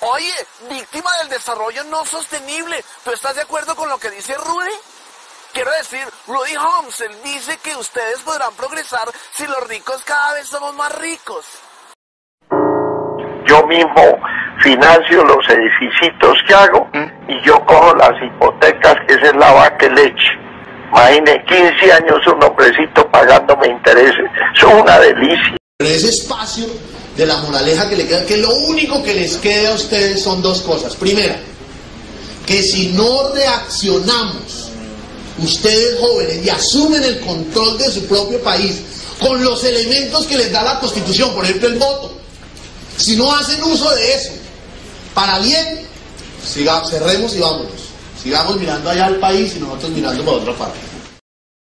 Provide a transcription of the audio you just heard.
Oye, víctima del desarrollo no sostenible. ¿Tú estás de acuerdo con lo que dice Rudy? Quiero decir, Rudy Holmes, él dice que ustedes podrán progresar si los ricos cada vez somos más ricos. Yo mismo financio los edificios que hago y yo cojo las hipotecas, que esa es la vaca leche. Imagine 15 años un hombrecito pagándome intereses. Eso es una delicia. Pero ese espacio de la moraleja que le queda, que lo único que les queda a ustedes son dos cosas. Primera, que si no reaccionamos, ustedes jóvenes, y asumen el control de su propio país con los elementos que les da la Constitución, por ejemplo el voto, si no hacen uso de eso para bien, cerremos y vámonos. Sigamos mirando allá al país y nosotros mirando para otra parte.